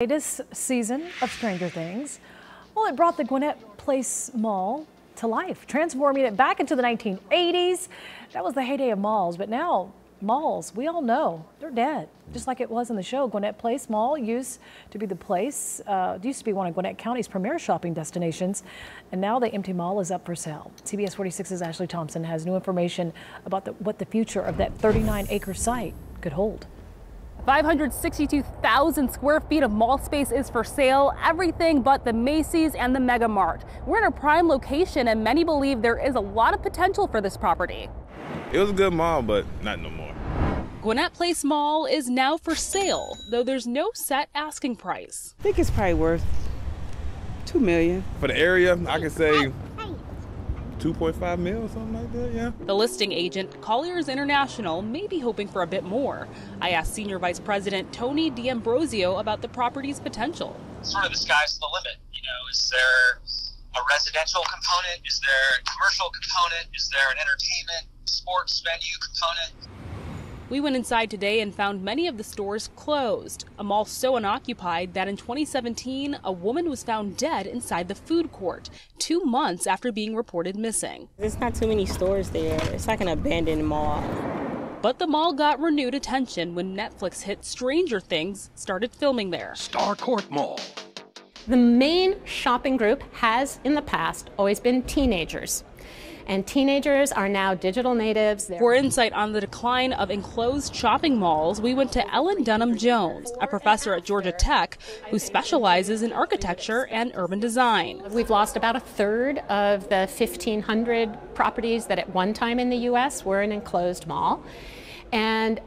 latest season of Stranger Things. Well, it brought the Gwinnett Place Mall to life, transforming it back into the 1980s. That was the heyday of malls, but now malls, we all know, they're dead. Just like it was in the show, Gwinnett Place Mall used to be the place, uh, used to be one of Gwinnett County's premier shopping destinations, and now the empty mall is up for sale. CBS 46's Ashley Thompson has new information about the, what the future of that 39-acre site could hold. 562,000 square feet of mall space is for sale, everything but the Macy's and the Mega Mart. We're in a prime location and many believe there is a lot of potential for this property. It was a good mall, but not no more. Gwinnett Place Mall is now for sale, though there's no set asking price. I think it's probably worth two million. For the area, I can say 2.5 mil or something like that, yeah. The listing agent, Colliers International, may be hoping for a bit more. I asked Senior Vice President Tony D'Ambrosio about the property's potential. Sort of the sky's the limit. You know, is there a residential component? Is there a commercial component? Is there an entertainment, sports venue component? We went inside today and found many of the stores closed, a mall so unoccupied that in 2017, a woman was found dead inside the food court, two months after being reported missing. There's not too many stores there. It's like an abandoned mall. But the mall got renewed attention when Netflix hit Stranger Things started filming there. Starcourt Mall. The main shopping group has in the past always been teenagers and teenagers are now digital natives. They're For insight on the decline of enclosed shopping malls, we went to Ellen Dunham Jones, a professor at Georgia Tech who specializes in architecture and urban design. We've lost about a third of the 1,500 properties that at one time in the U.S. were an enclosed mall. And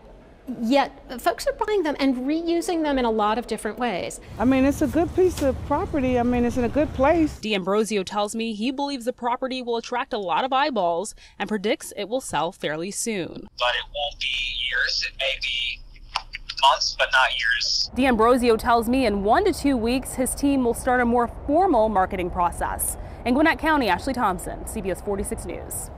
yet folks are buying them and reusing them in a lot of different ways. I mean, it's a good piece of property. I mean, it's in a good place. D'Ambrosio tells me he believes the property will attract a lot of eyeballs and predicts it will sell fairly soon. But it won't be years. It may be months, but not years. D'Ambrosio tells me in one to two weeks, his team will start a more formal marketing process. In Gwinnett County, Ashley Thompson, CBS 46 News.